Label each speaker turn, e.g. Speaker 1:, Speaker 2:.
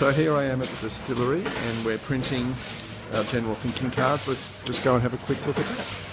Speaker 1: So here I am at the distillery and we're printing our general thinking cards. Let's just go and have a quick look at that.